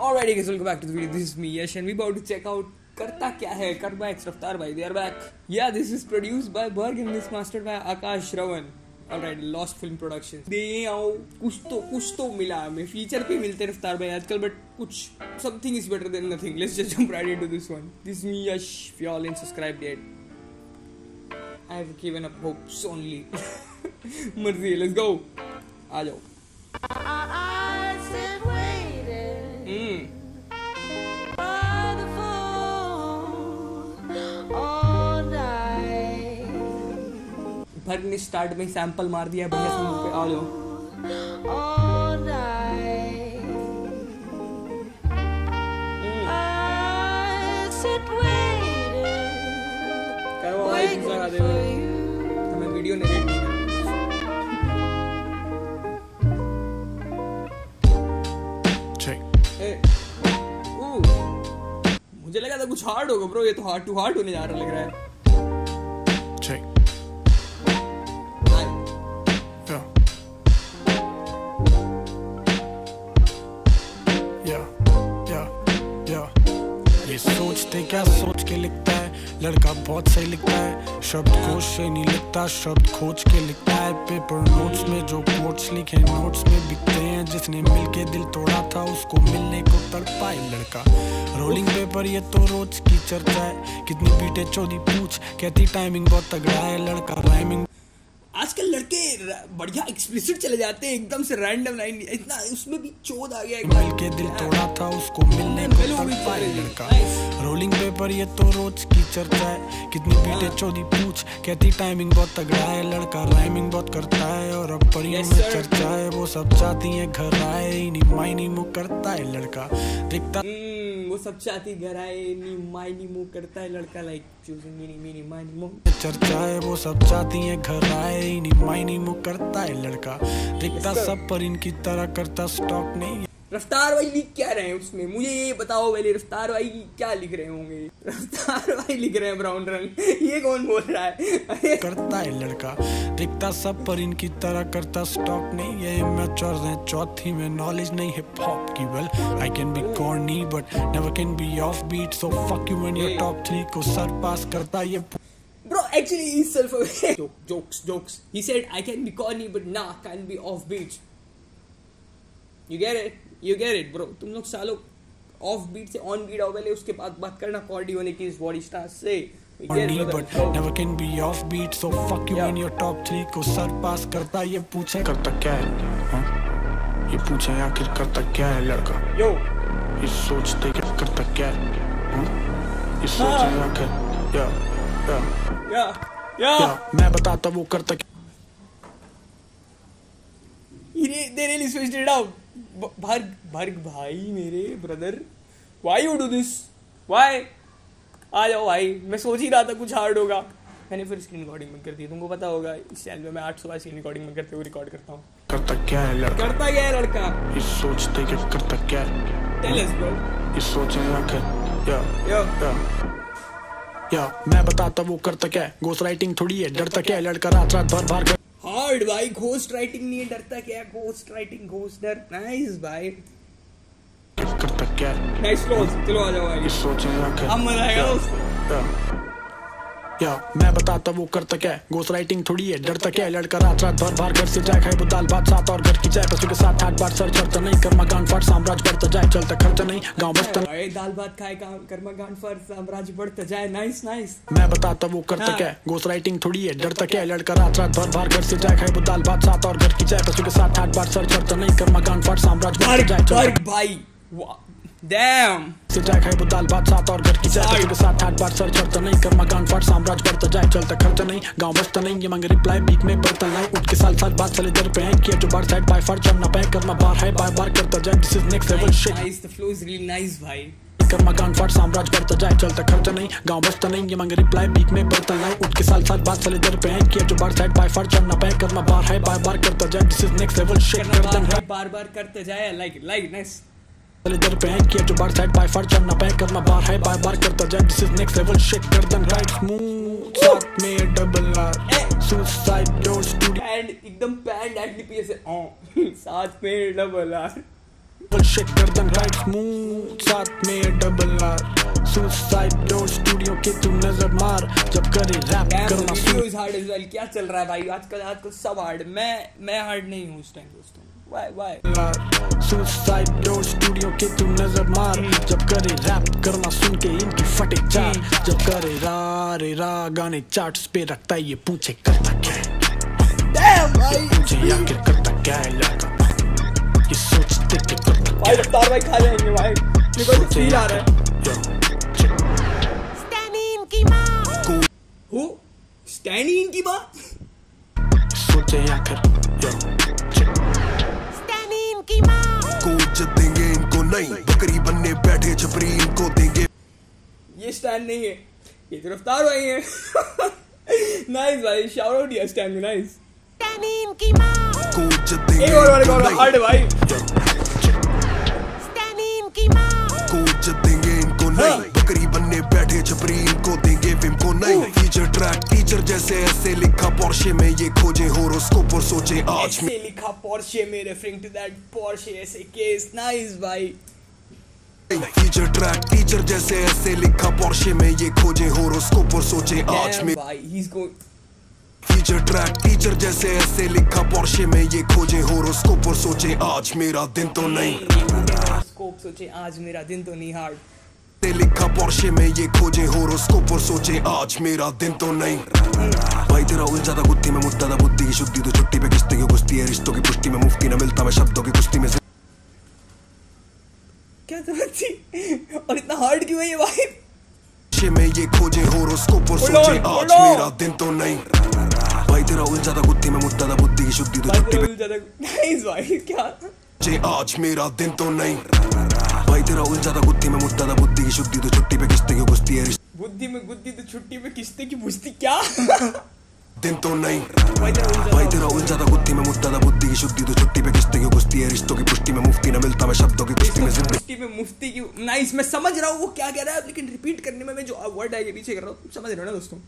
Alrighty guys, welcome back to the video. This is me, Yash, and we about to check out करता क्या है Karma x रफ्तार भाई they are back. Yeah, this is produced by Berg and this mastered by Akash Ravan. Alright, Lost Film Productions. दे आओ कुछ तो कुछ तो मिला हमें फीचर पे मिलते हैं रफ्तार भाई आजकल बट कुछ is better than nothing. Let's just jump right into this one. This is me, Yash. If you all ain't subscribed yet, I have given up hopes only. मर्ज़ी है, let's go. आ जाओ. भर्ग ने स्टार्ट में sample मार दिया बढ़िया सा मुँह पे आ जाओ. हमें वीडियो नहीं मुझे लगा था कुछ हार्ड होगा ब्रो ये तो हार्ड टू हार्ड होने जा रहा लग रहा है। क्या सोच के लिखता है? लड़का बहुत सही लिखता है। शब्द खोज से नहीं लिखता, शब्द खोज के लिखता है। पेपर नोट्स में जो कोट्स लिखे नोट्स में बिकते हैं। जिसने मिल के दिल तोड़ा था, उसको मिलने को तड़पाए लड़का। रोलिंग पेपर ये तो रोज की चर्चा है। कितनी बीटे चौधरी पूछ, कहती टाइमिंग बहुत तगड़ा है। लड़का राइमिंग आजकल लड़के बढ़िया एक्सप्लिसिट चले जाते हैं एकदम से रैंडम लाइन इतना उसमें भी चोद आ गया एक के दिल तोड़ा था उसको मिलने लड़का। रोलिंग पेपर ये तो रोज की चर्चा है कितनी पीटे चौधी पूछ कहती टाइमिंग बहुत तगड़ा है लड़का राइमिंग बहुत करता है और अब परियों में चर्चा है वो सब चाहती हैं घर आए इन्हीं मायनी मुँह करता है लड़का। दिखता हम्म, वो सब चाहती घर आए नी माई नी मुँह करता है लड़का लाइक चूजिंग मीनी मेरी माई नी मुँह चर्चा है वो सब चाहती है घर आए नी माई नी मुँह करता है लड़का। दिखता सब पर इनकी तरह करता स्टॉक नहीं। रफ्तार भाई लिख क्या रहे हैं उसमें मुझे ये बताओ पहले रफ्तार भाई क्या लिख रहे होंगे रफ्तार भाई लिख रहे हैं ब्राउन रंग ये कौन बोल रहा है करता है लड़का दिखता सब पर इनकी तरह करता स्टॉक नहीं ये मैच्योर है चौथी में नॉलेज नहीं हिप हॉप की well I can be corny but never can be off beat so fuck you and your top three को सर पास करता ये Bro, actually, he's self-aware. Joke, jokes, jokes. He said, I can be corny, but nah, can't be offbeat. You get it? You get it, bro. तुम लोग सालों off beat से on beat आओ पहले उसके बाद बात करना कॉर्डी होने की इस बॉडी स्टार से. But never can be off beat so fuck you Yeah. And your top three को सर पास करता ये पूछे करता क्या है हाँ? ये पूछे आखिर करता क्या है लड़का Yo, ये सोचते क्या करता क्या है हाँ? ये सोचे आखिर या या yeah, yeah. या मैं बताता वो करता क्या He they really switched it out. भर्ग भर्ग भाई मेरे brother why you do this? Why? आ जाओ भाई मैं सोच ही रहा था कुछ हार्ड होगा। मैंने फिर स्क्रीन रिकॉर्डिंग में कर दी तुमको पता होगा इस चैनल में मैं आठ सौ बार स्क्रीन रिकॉर्डिंग में करते हुए रिकॉर्ड करता हूँ। करता क्या है लड़का? करता क्या है लड़का? ये सोचते क्या करता क्या है? टेल अस ब्रो ये सोचे आखिर या यो या या मैं बताता वो करता क्या है। घोस्ट राइटिंग थोड़ी है डरता क्या है लड़का? रात रात भर भर कर हार्ड भाई। घोस्ट राइटिंग नहीं है डरता क्या? घोस्ट राइटिंग घोस्ट डर। नाइस भाई। करता क्या? नाइस क्लोज चलो आ जाओ भाई सोचेंगे हम मज़ा आएगा दोस्तों। या मैं बताता वो करता क्या है। घोस्ट राइटिंग थोड़ी है डरता क्या है? लड़का रात रात भर भर घर से जाए खाए वो दाल भात साथ और घर की चाय पशु के साथ हाथ बार सर चढ़ता नहीं कर्मा गांड फाट साम्राज्य बढ़ता जाए चलता खर्चा नहीं गाँव बसता दाल भात खाए कर्मा गांड फर साम्राज्य बढ़ता जाए नाइस नाइस मैं बताता वो करता हाँ। क्या है राइटिंग थोड़ी है डरता क्या है? लड़का रात रात भर भर घर से जाए खाए वो दाल भात साथ और घर की चाय पशु के साथ हाथ बार सर चढ़ता नहीं कर्मा गांड फाट साम्राज्य बढ़ता जाए भाई डैम से जाए खाए वो दाल भात साथ और घर की चाय पशु के साथ हाथ बार सर चढ़ता नहीं कर्मा फाट साम्राज्य बढ़ता जाए चलता खर्चा नहीं। गाँव बसता नहीं ये मांगे रिप्लाई बीक में नहीं। उठ के साल साल बाद चले दर पे हैं किया जो बार साइड बाय फार चढ़ना पे कर्मा बार है बार बार करता जाए। This is next level shit nice the flow is really nice भाई। कर्मा गांड फाट साम्राज्य बढ़ता जाए चलता खर्चा नहीं। गाँव नहीं ये मांगे रिप्लाई बीक में नहीं। उठ के साल साल बाद चले दर पे हैं किया जो बार साइड बाय फार चढ़ना पे कर्मा बार है बार बार करता जाए। This is next level shit करना गर्दन बार बार बार करते जाए लाइक लाइक नाइस दर पे किया जो बार साइड बाय फार चढ़ना पे कर्मा बार है बार बार करता जाए this is next level shit गर्दन राइट स्मूथ साथ में double R suicide your studio panned एकदम पैंड एटली पीछे से। ऑ साथ में डबल आर डबल शेक गर्दन राइट स्मूथ साथ में double R suicide door studio के तू नज़र मार जब करे रैप करना video is hard as well. क्या चल रहा है भाई? आजकल आजकल सब हार्ड मैं मैं हार्ड नहीं हूँ उस टाइम दोस्तों। सुसाइड डोर स्टूडियो के तू नज़र मार। जब करे रैप करना सुन के इनकी फटे चार। जब करे रा रे रा गाने चार्ट्स पे रखता है ये पूछे करता क्या है? Damn भाई। पूछे आखिर करता क्या है लड़का? ये सोचते कि करता भाई रफ्तार भाई खा जाएँगे भाई। मेरे को फील आ रहा है। Standing की माँ। हो स्टैनी इनकी बात सोचे आखिर यो। इज़्ज़त देंगे इनको नहीं। बकरी बनने बैठे छपरी इनको देंगे। ये स्टैंड नहीं है। ये तो रफ्तार भाई है। नाइस भाई शाउट आउट या स्टैंड नाइस की माँ को इज़्ज़त देंगे एक और वाले इनको हार्ड भाई की माँ को इज़्ज़त देंगे इनको नहीं। बकरी बनने बैठे छपरी इनको देंगे फ़िल्म को नहीं। फीचर ट्रैक टीचर जैसे ऐसे लिखा पोर्शे में ये खोजे होरोस्कोप और सोचे आज ऐसे लिखा पोर्शे में रेफरिंग टू दैट पोर्शे ऐसे केस नाइस भाई। फीचर ट्रैक टीचर जैसे ऐसे लिखा पोर्शे में ये खोजे होरोस्कोप और सोचे आज में। भाई he is going feature track teacher जैसे ऐसे लिखा पोर्शे में ये खोजे होरोस्कोप और सोचे आज मेरा दिन तो नहीं। स्कोप सोचे आज मेरा दिन तो नहीं हार्ड से लिखा पोर्शे में ये खोजे होरोस्कोप और सोचे आज मेरा दिन तो नहीं। भाई तेरा उलझा था गुत्थी में मुद्दा था बुद्धि की शुद्धि तो छुट्टी पे किस्ते की कुश्ती है रिश्तों की पुष्टि में मुफ्ती न मिलता मैं शब्दों की कुश्ती में क्या थी और इतना हार्ड क्यों है ये भाई? पोर्शे में ये खोजे होरोस्कोप और सोचे आज मेरा दिन तो नहीं। भाई तेरा उलझा था गुत्थी में मुद्दा था बुद्धि की शुद्धि तो छुट्टी पे नाइस भाई क्या जे आज मेरा दिन तो नहीं। भाई तेरा उलझा था गुत्थी में मुद्दा था बुद्धि की शुद्धि तो छुट्टी पे किस्ते की कुश्ती है? बुद्धि में गुद्दी तो छुट्टी में किस्ते की बुझती क्या? दिन तो नहीं। भाई तेरा उलझा था। उलझा था गुत्थी में मुद्दा था बुद्धि की शुद्धि तो छुट्टी पे किस्ते की कुश्ती है? रिश्तों की पुष्टि में मुफ्ती न मिलता मैं शब्दों की कुश्ती में ज़िंदगी मुफ्ती में मुफ्ती की नाइस मैं समझ रहा हूँ वो क्या कह रहा है। लेकिन रिपीट करने में मैं जो वर्ड आएगा पीछे कर रहा हूँ समझ रहे हो ना दोस्तों?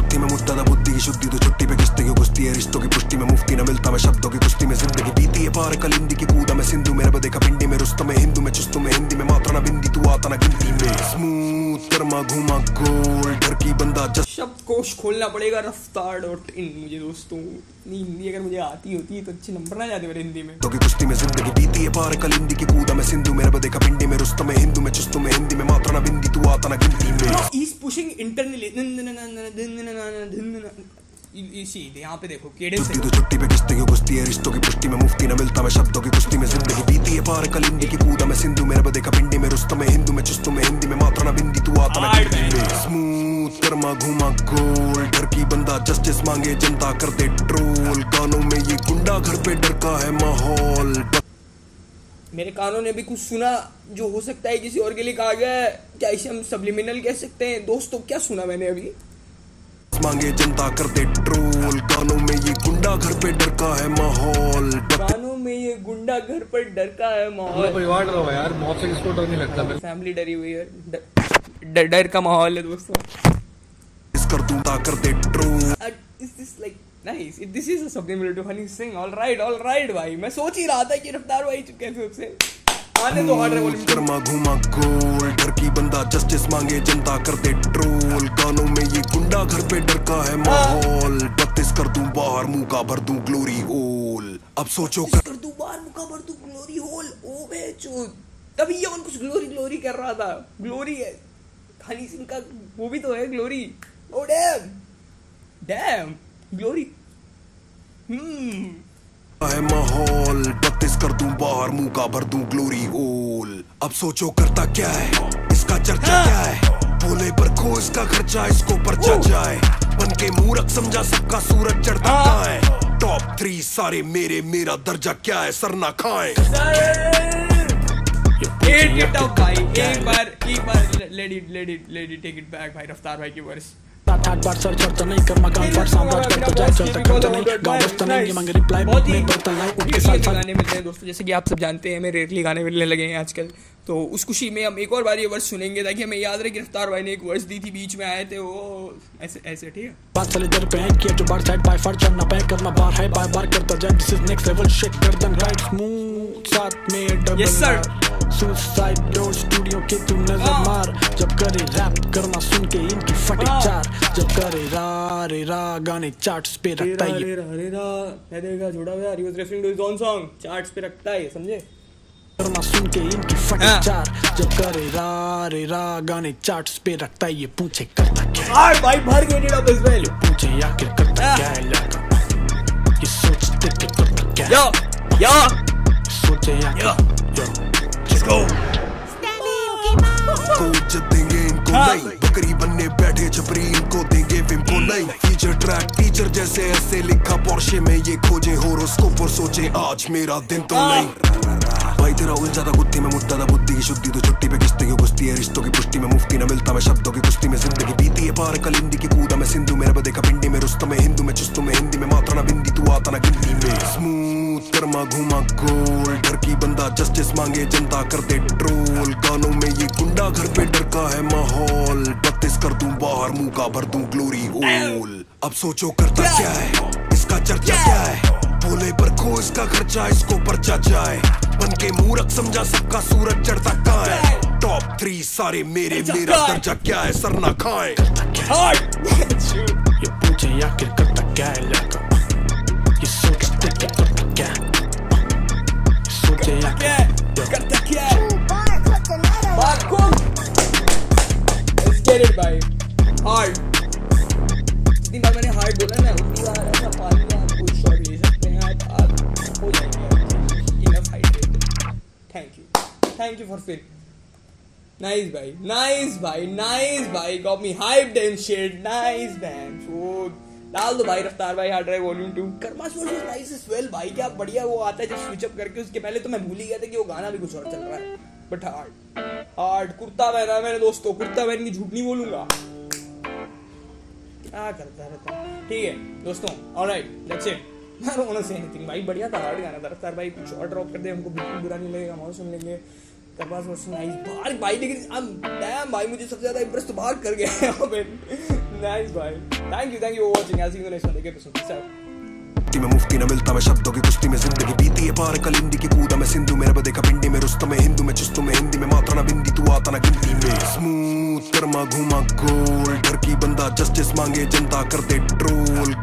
बुद्धि में मुद्दा था बुद्धि की शुद्धि तो छुट्टी पे किस्ती की कुश्ती है, रिश्तों की पुष्टि में मुफ्ती न मिलता, मैं शब्दों की कुश्ती में ज़िंदगी बीती है। पार कलिंदी की कूदा, मैं सिंधु मेरे का पिंडी में, रुस्तम में, हिंदू में, चुस्तु में, हिंदी में मात्रा ना बिंदी, तू आता ना गिनती में। स्मूथ कर्मा घूमा गोल डर की बंदा शब्द कोश खोलना पड़ेगा रफ्तार डॉट इन मुझे दोस्तों नहीं हिंदी अगर मुझे आती होती है तो अच्छे नंबर ना जाते मेरे हिंदी में तो की कुश्ती में ज़िंदगी बीती है पार कल हिंदी की कूदा मैं सिंधु मेरे बदे का पिंडी में रुस्तम में हिंदू में चुस्तु में हिंदी में मात्रा ना बिंदी तू आता ना गिनती में इज़ पुशिंग internally इसी यहाँ पे देखो छुट्टी तो छुट्टी पे किस्ते की कुश्ती है रिश्तों की पुष्टि में मुफ्ती न मिलता मैं शब्दों की कुश्ती में ज़िंदगी बीती है पार कलिंदी की कूदा मैं सिंधु मेरे बदे का पिंडी में रुस्तम में हिंदू में चुस्तू में हिंदी में मात्रा ना बिंदी तू आता में स्मूथ कर्मा घुमा गोल डर की बंदा जस्टिस मांगे जनता कर दे ट्रोल। गानों में ये गुंडा घर पे डर का है माहौल। मेरे कानों ने भी कुछ सुना जो हो सकता है किसी और के लिए कहा गया है। क्या इसे हम सब्लिमिनल कह सकते हैं? दोस्तों क्या सुना मैंने अभी? मांगे जनता कर दे ट्रोल। गानों में ये गुंडा घर पे डर का है माहौल। कानों में ये गुंडा घर पर डर का है माहौल। परिवार डरा हुआ यार मौत से किसको डर नहीं लगता? मेरे फैमिली डरी हुई है। डर- का माहौल है दोस्तों। इस कर दूँ ता कर दे troll is this like nice this is a subliminal to Honey Singh alright alright भाई। मैं सोच ही रहा था कि रफ्तार भाई चुके थे उससे आने दो हार्ड वॉल्यूम कर्मा घुमा गोल डर की बंदा जस्टिस मांगे जनता कर दे ट्रोल गानों में ये गुंडा घर पे डर का है माहौल। बत्तीस कर दूँ बाहर मुँह का भर दूँ ग्लोरी होल अब सोचो कर कर दूँ बाहर मुका भर दूँ ग्लोरी होल ओ बे तभी ये कुछ ग्लोरी ग्लोरी कर रहा था। ग्लोरी है। हनी सिंह का वो भी तो है ग्लोरी ओ डैम डैम ग्लोरी हम्म है माहौल बत्तीस कर दूँ बाहर मुँह का भर दूँ ग्लोरी होल अब सोचो करता क्या है? इसका चर्चा हाँ। क्या है? बोले पर खो इसका खर्चा इसको पर्चा। जाए। बन के मूरख समझा सबका सूरज चढ़ता हाँ। है? टॉप थ्री सारे मेरे मेरा दर्जा क्या है? सर ना खाएँ। एक बार एक बार it let it take it back भाई। रफ्तार भाई की वर्स सात आठ बार सर चढ़ता नहीं कर मकान पर साम्राज्य करता जाए चलता करता नहीं गाँव बसता नहीं ये मंगे रिप्लाई बहुत ही बर्तन नहीं उठ के साथ गाने मिलते हैं दोस्तों जैसे कि आप सब जानते हैं हमें रेटली गाने मिलने लगे हैं आजकल। तो उस खुशी में हम एक और बार ये वर्ष सुनेंगे ताकि हमें याद रहे गिरफ़्तार भाई ने एक वर्ष दी थी बीच में आए थे वो ऐसे ऐसे ठीक है बात चले दर पे हैं किया जो बार साइड बाय फार चढ़ना पैक करना बार है बाय बार करता जाए दिस इज़ नेक्स्ट लेवल गर्दन राइट स्मूथ साथ में double Yes, sir. Suicide door studio के तू नज़र हाँ। मार जब करे रैप करना सुन के इनकी फटे हाँ। चार जब करे रा रे रा गाने चार्ट्स पे रखता रे रा रे रा देगा जोड़ा हुआ he was referring to his own song charts पे रखता है समझे सुन के इनकी फटे हाँ। चार जब करे रा रे रा गाने चार्ट्स पे रखता ये पूछे करता क्या आर भाई भर गेट डेट ऑफ़ एज वेल पूछे आखिर करता हाँ। क्या है लड़का ये सोचते के करता क्या? यो यो सोचे या। यो लेट्स गो की माँ को हाँ। नहीं। बकरी बनने बैठे छपरी इनको देंगे फ़िल्म को नहीं। फीचर ट्रैक टीचर जैसे ऐसे लिखा पोर्शे में ये खोजे होरोस्कोप और सोचे आज मेरा दिन तो हाँ। नहीं। भाई तेरा उलझा था गुत्थी में मुद्दा था बुद्धि की शुद्धि तो छुट्टी पे किस्ती की कुश्ती है रिश्तों की पुष्टि में मुफ्ती न मिलता मैं शब्दों की कुश्ती में ज़िंदगी बीती है। पार कलिंदी की कूदा मैं सिंधु मेरा बदेखा पिंडी में रुस्तम में हिंदू में चुस्तू में हिंदी में मात्रा ना बिंदी तू आता ना गिनती में। स्मूथ कर्मा घुमा गोल डर की बंदा जस्टिस मांगे जनता करते ट्रोल गानों में ये गुंडा घर पे डर का है माहौल। बाहर मुँह का भर दूँ ग्लोरी होल अब सोचो करता yeah. क्या है? इसका चर्चा yeah. क्या है? बोले पर खो इसका खर्चा इसको पर्चा जाए बन के मूरख समझा सबका सूरज चढ़ता कहाँ है? टॉप थ्री सारे मेरे मेरा दर्जा क्या है? सर ना खाए ये पूछे आखिर करता क्या है लड़का? ये सोचते के करता क्या सोचे आखिर करता क्या है? गेट इट भाई हार्ड जितनी बार मैंने हार्ड बोला ना उतनी बार ऐसा पानी में आप कोई शॉट ले सकते हैं, आप आप हो जाएँगे। Enough hydrated thank you thank you for fill nice भाई नाइस भाई नाइस भाई got me hyped and shit nice man so डाल दो भाई, रफ्तार भाई hard drive volume two Karma's verses nice is well भाई क्या बढ़िया वो आता है जब स्विच अप करके उसके पहले तो मैं भूल ही गया था कि वो गाना भी कुछ और चल रहा है। बट हार्ड हार्ड कुर्ता पहना मैंने दोस्तों, कुर्ता पहन के झूठ नहीं बोलूँगा। क्या करता रहता ठीक है, दोस्तों ऑलराइट दैट्स इट रोना से एनीथिंग भाई, बढ़िया था हार्ड गाना था। भाई, कुछ और ड्रॉप कर दे, हमको बिल्कुल बुरा नहीं लगेगा हम सुन लेंगे। भाई लेकिन डैम भाई, मुझे सबसे ज़्यादा इंप्रेस तो कर गया नाइस भाई। Thank you thank you for watching I see you next episode peace में मुफ्ती न मिलता मैं शब्दों की कुश्ती में ज़िंदगी बीती है। पार कल हिंदी की कूदा मैं सिंधु, मेरा बदेखा पिंडी में रुस्त में हिंदू में चुस्तु में, हिंदी में मात्रा ना बिंदी, तू आता ना गिनती में। स्मूथ, कर्मा घूमा, गोल, डर की बंदा जस्टिस मांगे, जनता करते ट्रोल।